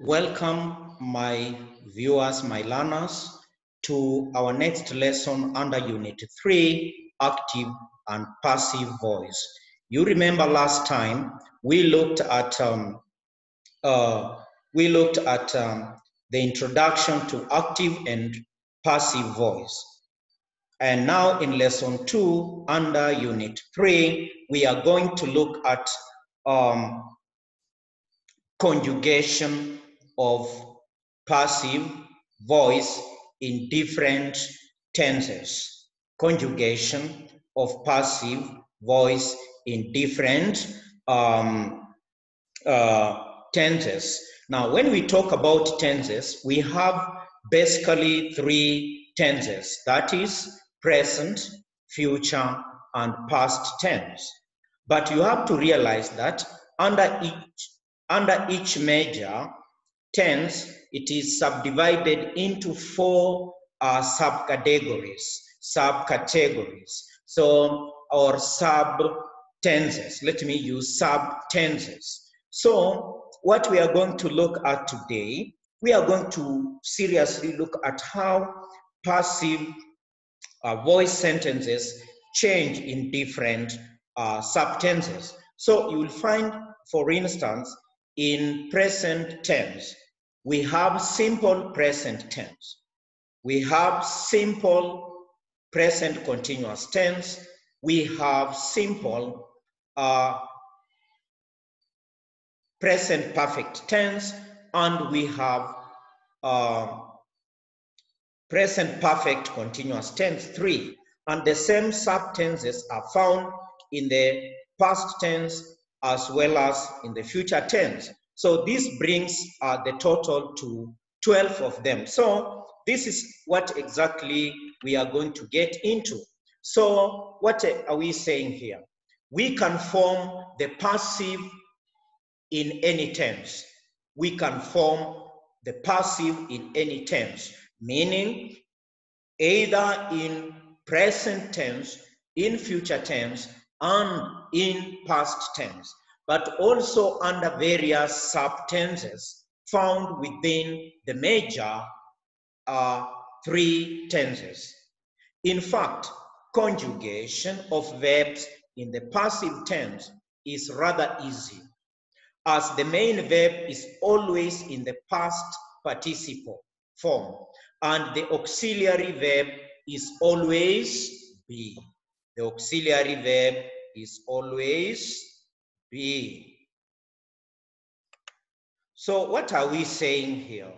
Welcome my viewers, my learners to our next lesson under Unit 3, Active and Passive Voice. You remember last time we looked at um, uh, we looked at um, the introduction to active and passive voice. And now in lesson two, under unit three, we are going to look at um, conjugation of passive voice in different tenses. Conjugation of passive voice in different um, uh, tenses. Now, when we talk about tenses, we have basically three tenses. That is present, future, and past tense. But you have to realize that under each, under each major tense, it is subdivided into four uh, subcategories, subcategories. So, or sub tenses. Let me use sub tenses. So, what we are going to look at today, we are going to seriously look at how passive uh, voice sentences change in different uh, subtenses. So you will find, for instance, in present tense, we have simple present tense. We have simple present continuous tense. We have simple uh, present perfect tense, and we have uh, present perfect continuous tense, three. And the same subtenses are found in the past tense as well as in the future tense. So this brings uh, the total to 12 of them. So this is what exactly we are going to get into. So what are we saying here? We can form the passive in any tense. We can form the passive in any tense, meaning either in present tense, in future tense, and in past tense, but also under various subtenses found within the major uh, three tenses. In fact, conjugation of verbs in the passive tense is rather easy as the main verb is always in the past participle form and the auxiliary verb is always be. The auxiliary verb is always be. So what are we saying here?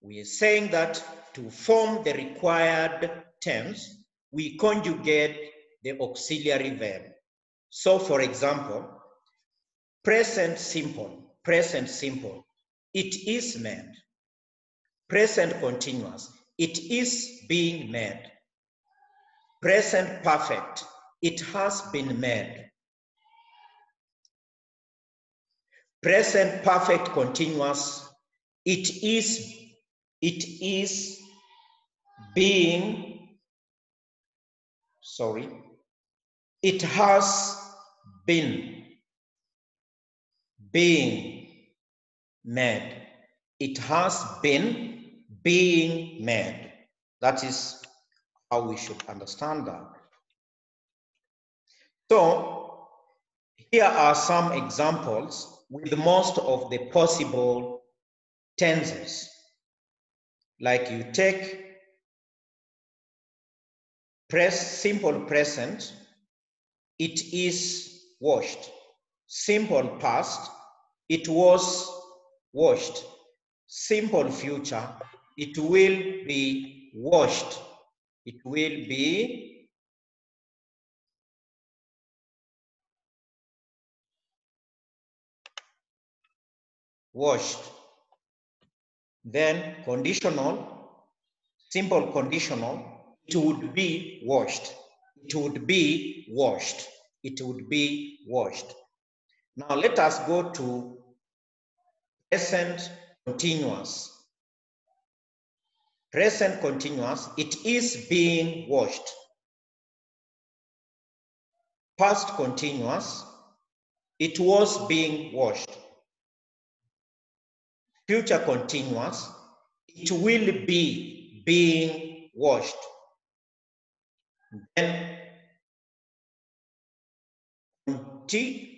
We are saying that to form the required tense, we conjugate the auxiliary verb. So for example, present simple, present simple, it is made. Present continuous, it is being made. Present perfect, it has been made. Present perfect continuous, it is, it is being, sorry, it has been being made. It has been being made. That is how we should understand that. So, here are some examples with most of the possible tenses. Like you take press simple present, it is washed. Simple past, it was washed. Simple future, it will be washed. It will be washed. Then conditional, simple conditional, it would be washed. It would be washed. It would be washed. Now let us go to present continuous. Present continuous, it is being washed. Past continuous, it was being washed. Future continuous, it will be being washed. Then,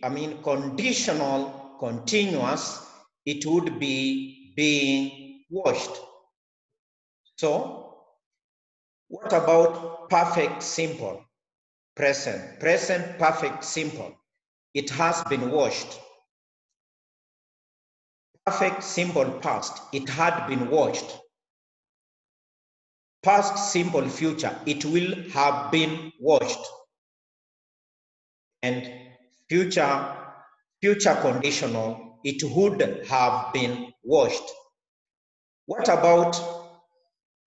I mean, conditional continuous, it would be being washed. So, what about perfect simple? Present. Present perfect simple. It has been washed. Perfect simple past. It had been washed. Past simple future. It will have been washed. And future future conditional. It would have been washed. What about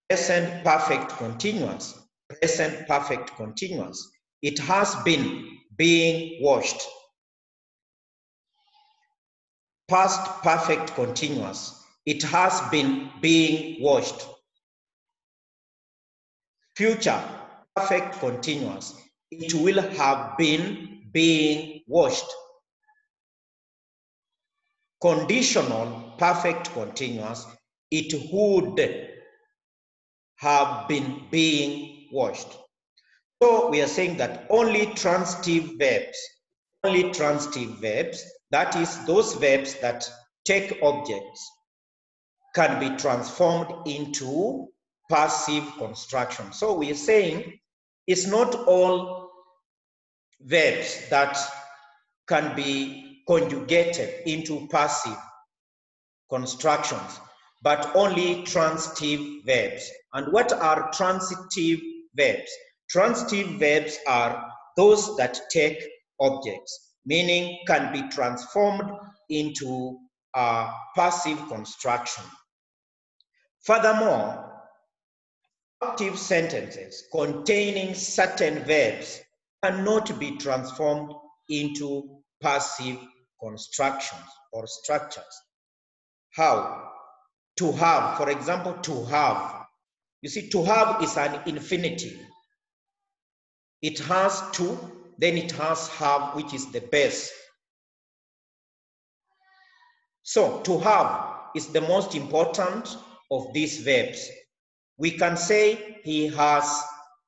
present perfect continuous? Present perfect continuous. It has been being washed. Past perfect continuous. It has been being washed. Future perfect continuous. It will have been being washed. Conditional perfect continuous. It would have been being washed. So we are saying that only transitive verbs, only transitive verbs, that is those verbs that take objects, can be transformed into passive construction. So we are saying it's not all verbs that can be conjugated into passive constructions, but only transitive verbs. And what are transitive verbs? Transitive verbs are those that take objects, meaning can be transformed into a passive construction. Furthermore, active sentences containing certain verbs cannot be transformed into passive constructions or structures. How? To have, for example, to have. You see, to have is an infinitive. It has to, then it has have, which is the base. So to have is the most important of these verbs. We can say he has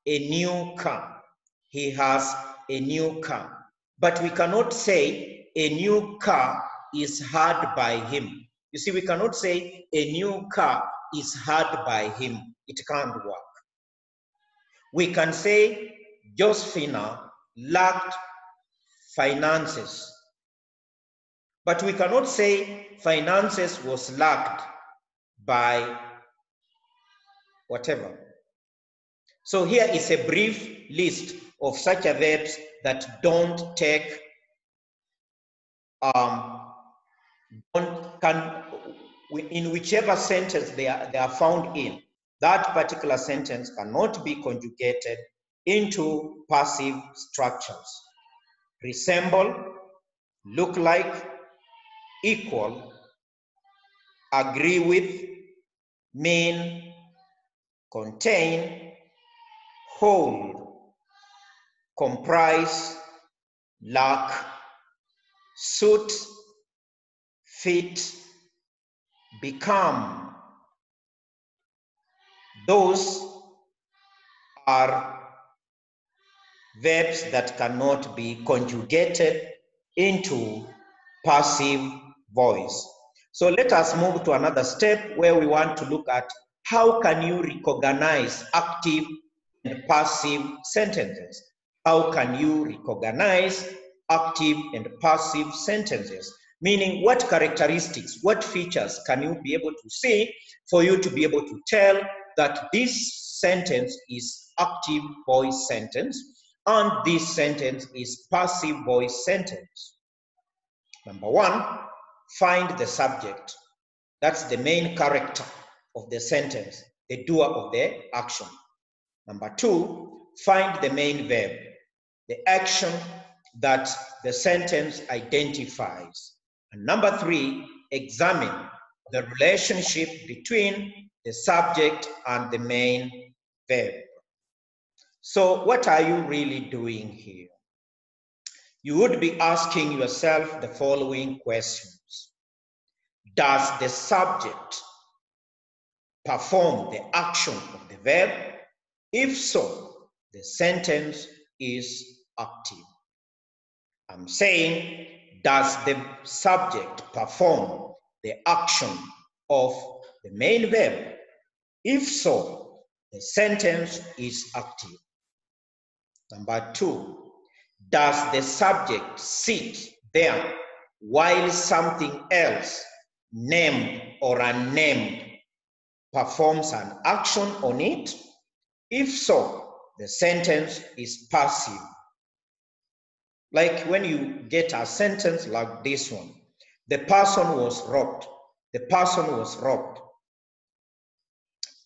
a new car. He has a new car. But we cannot say a new car is had by him. You see, we cannot say a new car is had by him. It can't work. We can say Josefina lacked finances. But we cannot say finances was lacked by whatever. So here is a brief list of such verbs that don't take um, don't, can in whichever sentence they are, they are found in, that particular sentence cannot be conjugated into passive structures. Resemble, look like, equal, agree with, mean, contain, hold, comprise, lack, suit, fit, become. Those are verbs that cannot be conjugated into passive voice. So let us move to another step where we want to look at how can you recognize active and passive sentences? How can you recognize active and passive sentences? Meaning what characteristics, what features can you be able to see for you to be able to tell that this sentence is active voice sentence and this sentence is passive voice sentence. Number one, find the subject. That's the main character of the sentence, the doer of the action. Number two, find the main verb, the action that the sentence identifies. And number three, examine the relationship between the subject and the main verb. So what are you really doing here? You would be asking yourself the following questions. Does the subject perform the action of the verb? If so, the sentence is active. I'm saying, does the subject perform the action of the main verb? If so, the sentence is active. Number two, does the subject sit there while something else, named or unnamed, performs an action on it? If so, the sentence is passive. Like when you get a sentence like this one, the person was robbed. The person was robbed.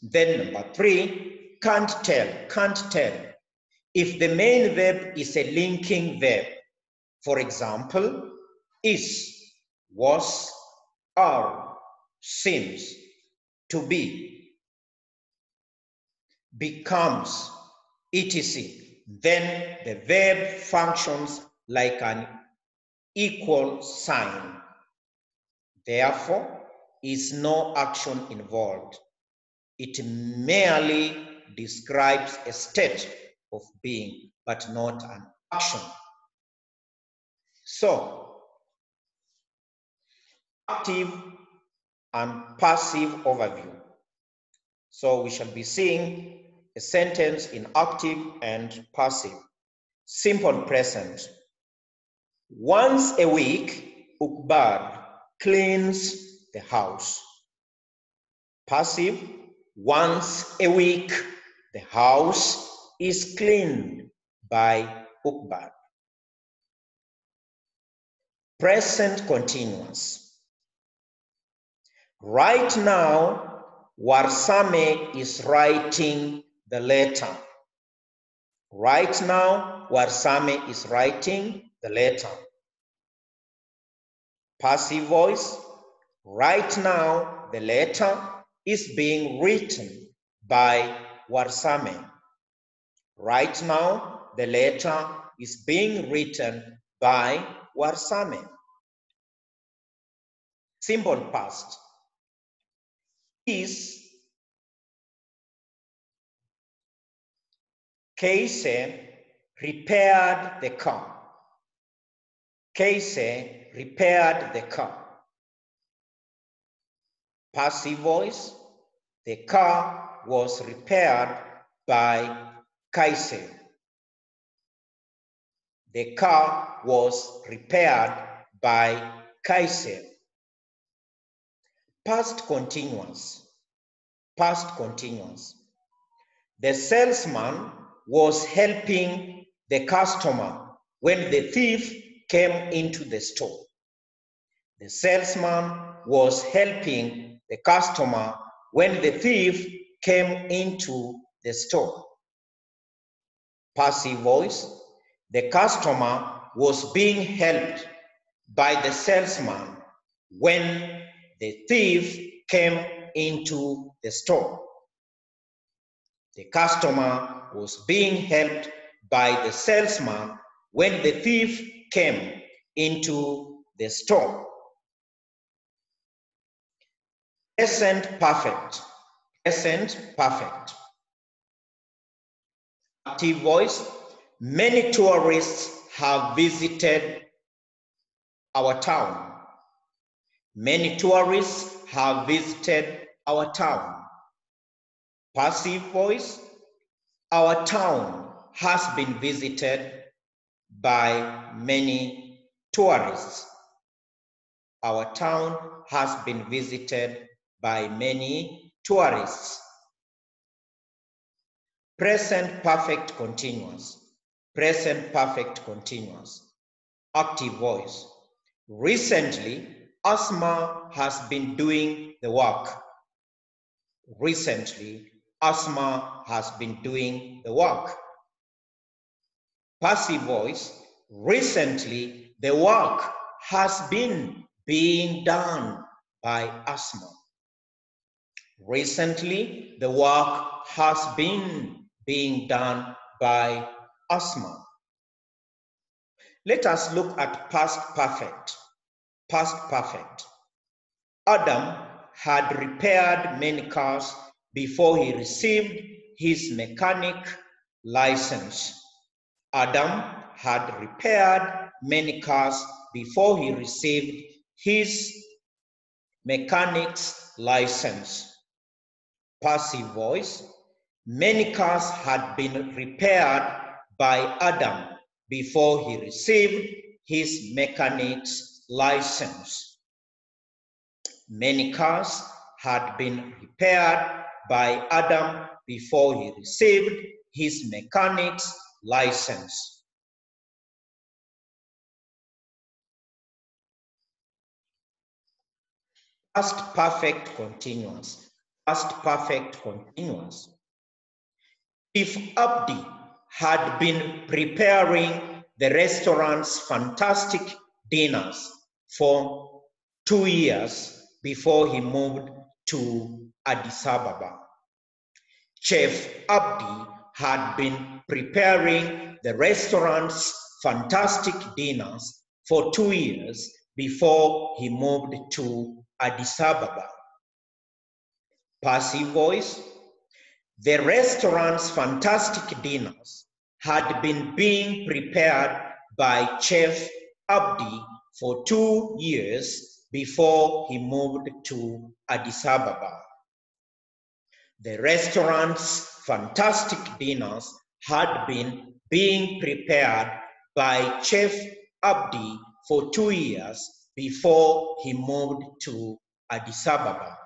Then number three, can't tell, can't tell. If the main verb is a linking verb, for example, is, was, are, seems, to be, becomes, etc., then the verb functions like an equal sign. Therefore, is no action involved. It merely describes a state of being, but not an action. So, active and passive overview. So we shall be seeing a sentence in active and passive. Simple present. Once a week, Ukbad cleans the house. Passive, once a week, the house is cleaned by Ukbad. Present continuous. Right now, Warsame is writing the letter. Right now, Warsame is writing the letter. Passive voice. Right now, the letter is being written by Warsame. Right now, the letter is being written by Warsame. Simple past. Is Casey repaired the car. Casey repaired the car. Passive voice. The car was repaired by Casey. The car was repaired by Casey. Past continuous. Past continuous. The salesman was helping the customer when the thief came into the store. The salesman was helping the customer when the thief came into the store. Passive voice. The customer was being helped by the salesman when the thief came into the store. The customer was being helped by the salesman when the thief came into the store. Present perfect. Present perfect. Active voice. Many tourists have visited our town. Many tourists have visited our town. Passive voice. Our town has been visited by many tourists. Our town has been visited by many tourists. Present perfect continuous. Present perfect continuous. Active voice. Recently, Asma has been doing the work. Recently, Asma has been doing the work. Passive voice. Recently, the work has been being done by Asma. Recently, the work has been being done by Asma. Let us look at past perfect. Past perfect. Adam had repaired many cars before he received his mechanic license. Adam had repaired many cars before he received his mechanic's license. Passive voice. Many cars had been repaired by Adam before he received his mechanic's license. Many cars had been repaired by Adam before he received his mechanic's license. Past perfect continuous. Past perfect continuous. If Abdi had been preparing the restaurant's fantastic dinners for two years before he moved to Addis Ababa. Chef Abdi had been preparing the restaurant's fantastic dinners for two years before he moved to Addis Ababa. Passive voice. The restaurant's fantastic dinners had been being prepared by Chef Abdi for two years before he moved to Addis Ababa. The restaurant's fantastic dinners had been being prepared by Chef Abdi for two years before he moved to Addis Ababa.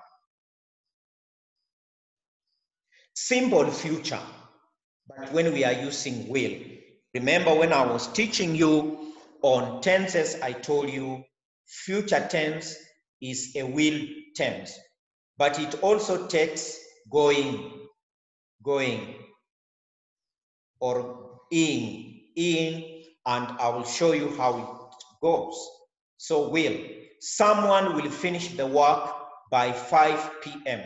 Simple future, but when we are using will. Remember when I was teaching you on tenses, I told you future tense is a will tense, but it also takes going, going, or in, in, and I will show you how it goes. So will, someone will finish the work by 5 p.m.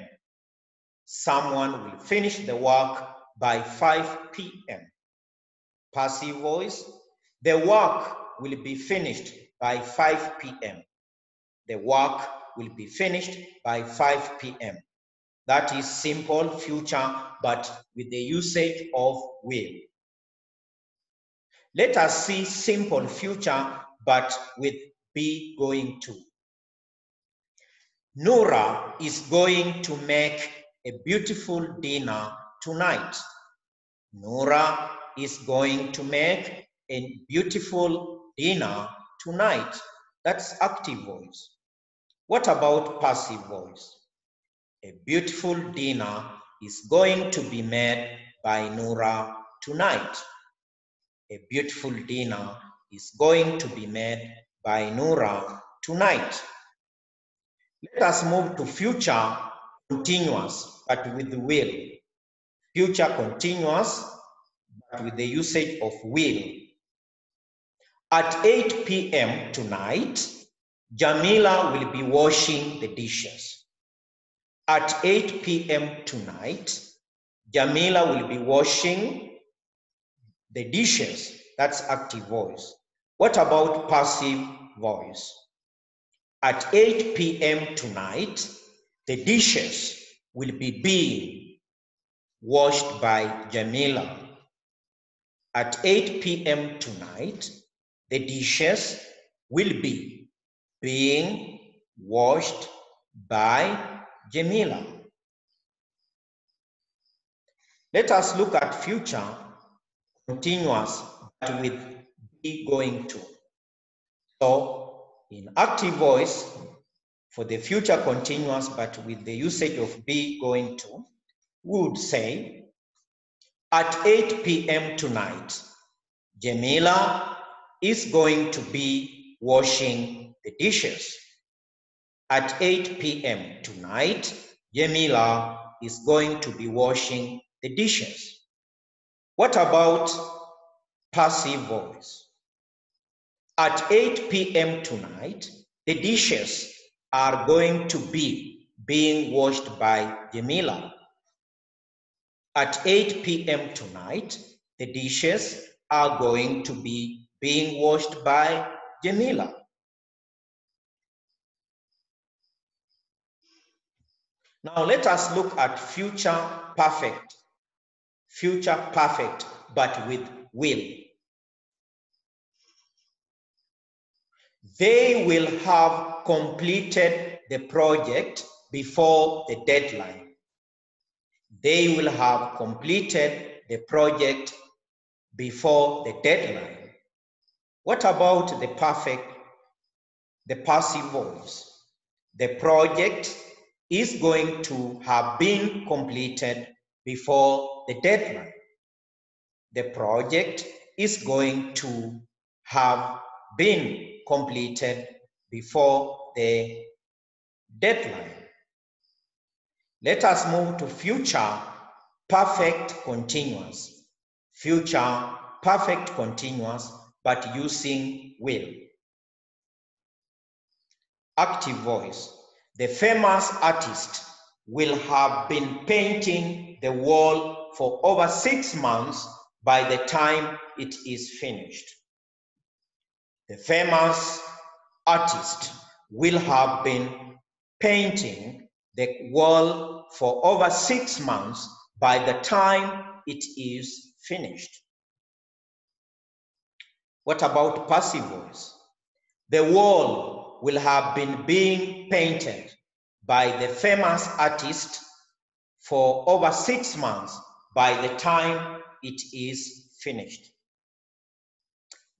Someone will finish the work by 5 p.m. Passive voice, the work will be finished by 5 p.m. The work will be finished by 5 p.m. That is simple future, but with the usage of will. Let us see simple future, but with be going to. Nora is going to make a beautiful dinner tonight. Nora is going to make a beautiful dinner tonight. That's active voice. What about passive voice? A beautiful dinner is going to be made by Nora tonight. A beautiful dinner is going to be made by Nora tonight. Let us move to future continuous, but with the will. Future continuous, but with the usage of will. At 8 p.m. tonight, Jamila will be washing the dishes. At 8 p.m. tonight, Jamila will be washing the dishes. That's active voice. What about passive voice? At 8 p.m. tonight, the dishes will be being washed by Jamila. At 8 p.m. tonight, the dishes will be being washed by Jamila. Let us look at future continuous but with be going to. So in active voice, for the future continuous but with the usage of be going to, would say, at 8 p.m. tonight, Jamila is going to be washing the dishes. At 8 p.m. tonight, Jamila is going to be washing the dishes. What about passive voice? At 8 p.m. tonight, the dishes are going to be being washed by Jamila. At 8 p.m. tonight, the dishes are going to be being washed by Jamila. Now let us look at future perfect. Future perfect, but with will. They will have completed the project before the deadline. They will have completed the project before the deadline. What about the perfect, the passive voice? The project is going to have been completed before the deadline. The project is going to have been completed before the deadline. Let us move to future perfect continuous. Future perfect continuous, but using will. Active voice. The famous artist will have been painting the wall for over six months by the time it is finished. The famous artist will have been painting the wall for over six months by the time it is finished. What about passive voice? The wall will have been being painted by the famous artist for over six months by the time it is finished.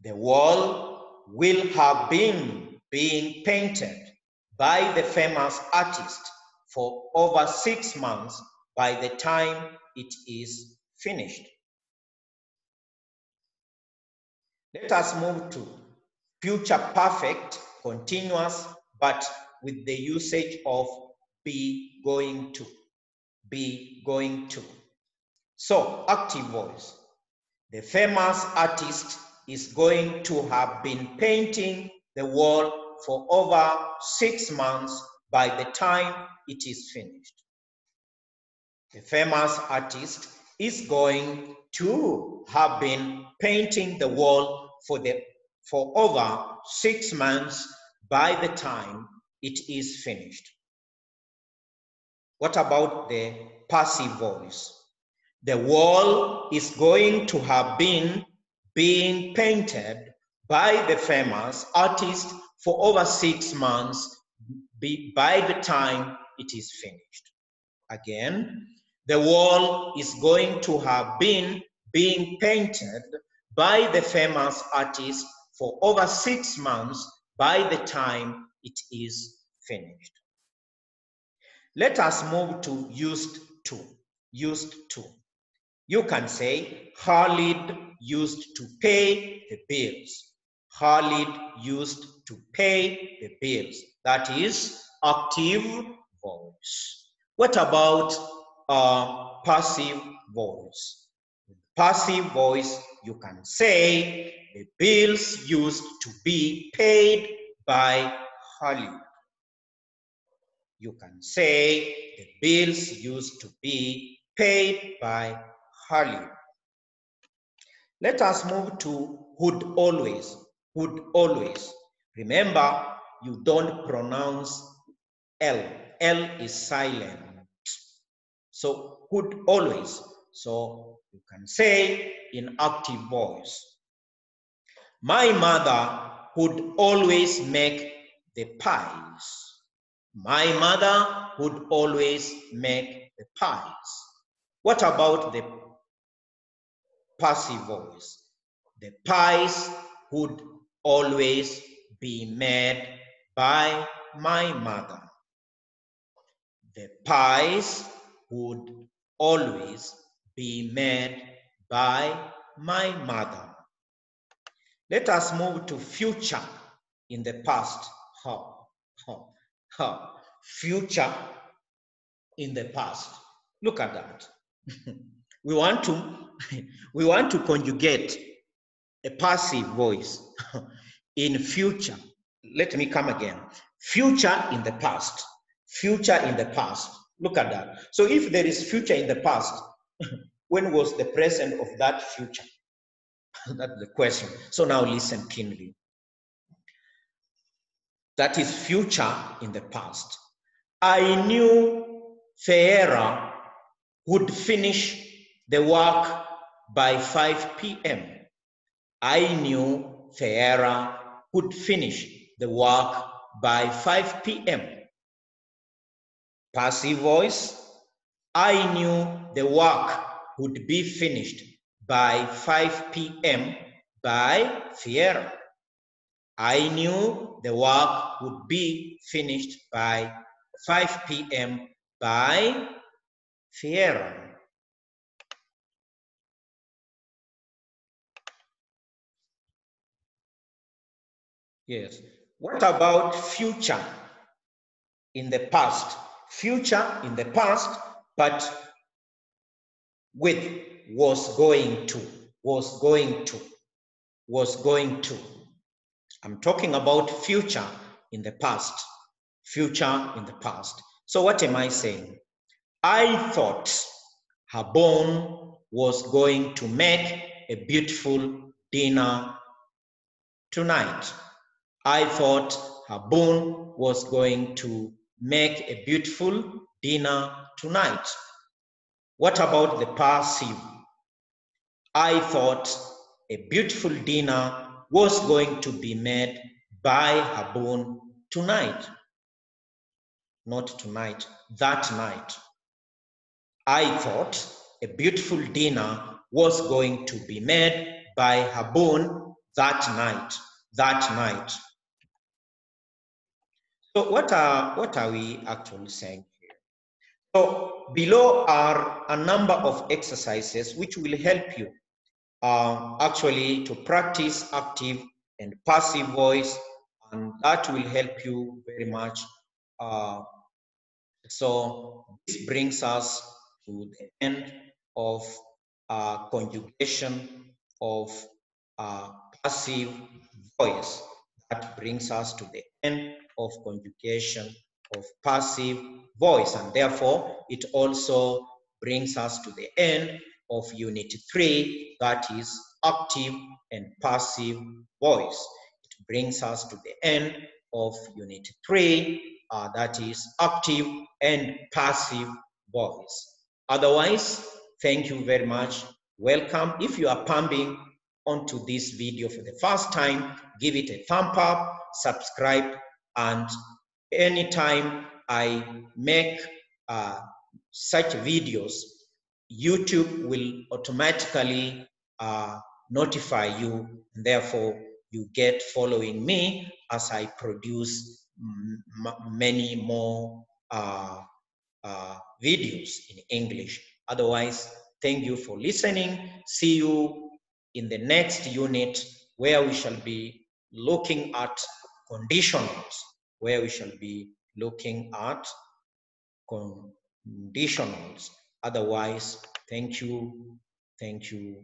The wall will have been being painted by the famous artist for over six months by the time it is finished. Let us move to future perfect continuous, but with the usage of be going to, be going to. So, active voice. The famous artist is going to have been painting the wall for over six months by the time it is finished. The famous artist is going to have been painting the wall for the for over six months by the time it is finished. What about the passive voice? The wall is going to have been being painted by the famous artist for over six months by the time it is finished. Again, the wall is going to have been being painted by the famous artist for over six months by the time it is finished. Let us move to used to. Used to. You can say Khalid used to pay the bills. Khalid used to pay the bills. That is active voice. What about uh, passive voice? Passive voice, you can say the bills used to be paid by Hollywood. You can say the bills used to be paid by Hollywood. Let us move to would always. Would always. Remember, you don't pronounce L. L is silent. So would always. So you can say in active voice. My mother would always make the pies. My mother would always make the pies. What about the passive voice? The pies would always be made by my mother. The pies would always be made by my mother. Let us move to future in the past. Ha, ha, ha. Future in the past. Look at that. we want to we want to conjugate a passive voice in future. Let me come again. Future in the past. Future in the past. Look at that. So if there is future in the past, when was the present of that future? That's the question. So now listen keenly. That is future in the past. I knew Ferreira would finish the work by 5 p.m. I knew Ferreira would finish the work by 5 p.m. Passive voice, I knew the work would be finished by 5 p.m. by Ferreira. I knew the work would be finished by 5 p.m. by Ferreira. Yes. What about future in the past? Future in the past, but with was going to, was going to, was going to. I'm talking about future in the past, future in the past. So what am I saying? I thought Habon was going to make a beautiful dinner tonight. I thought Habon was going to make a beautiful dinner tonight. What about the passive? I thought a beautiful dinner was going to be made by Habon tonight. Not tonight, that night. I thought a beautiful dinner was going to be made by Habon that night. That night. So what are what are we actually saying here? So below are a number of exercises which will help you uh, actually to practice active and passive voice, and that will help you very much. Uh, so this brings us to the end of uh, conjugation of uh, passive voice. That brings us to the end of conjugation of passive voice and therefore it also brings us to the end of unit 3 that is active and passive voice. It brings us to the end of unit 3 uh, that is active and passive voice. Otherwise thank you very much. Welcome. If you are pumping onto this video for the first time give it a thumb up subscribe and anytime I make uh, such videos, YouTube will automatically uh, notify you. Therefore, you get following me as I produce many more uh, uh, videos in English. Otherwise, thank you for listening. See you in the next unit where we shall be looking at conditionals where we shall be looking at conditionals. Otherwise, thank you, thank you,